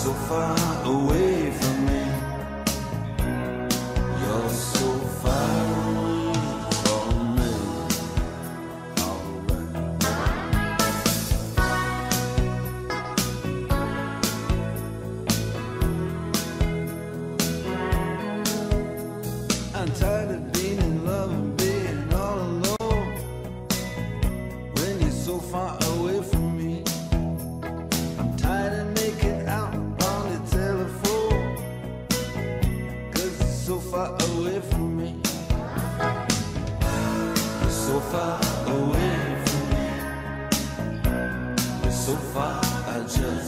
so far away from me. You're so far away from me. Alright. I'm tired of being in love and being all alone. When you're so far away from far away from me. You're so far away from me. You're so far, I just.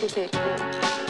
谢谢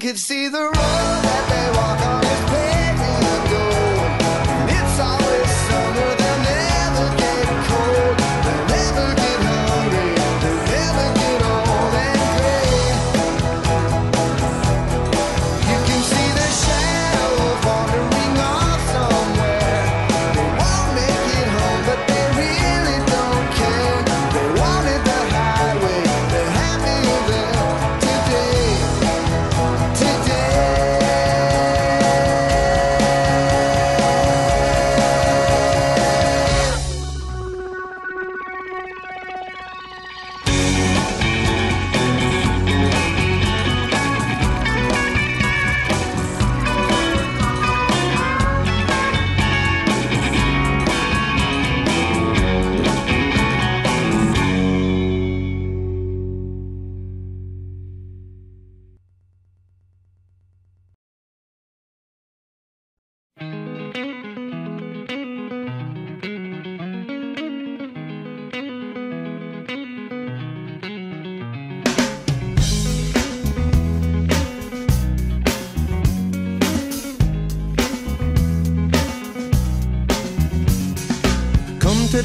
could see the road.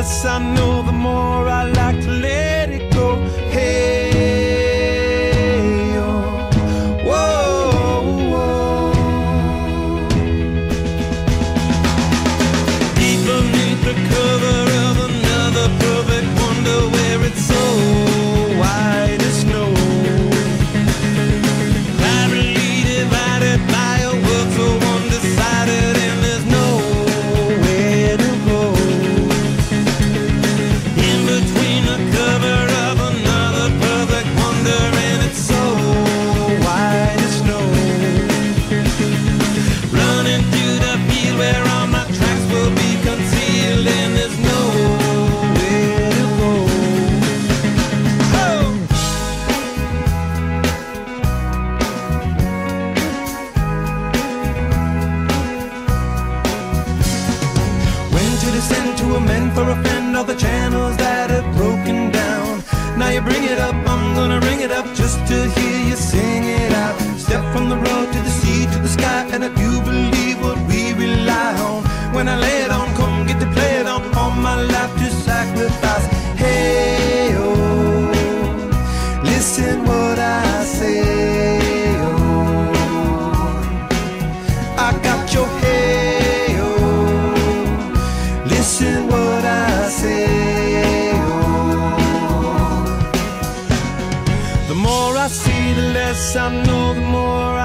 less I know, the more I like to live. when I lay it on. Come get to play it on. All my life to sacrifice. Hey, oh, listen what I say. Oh, I got your hey, oh, listen what I say. Oh, the more I see, the less I know, the more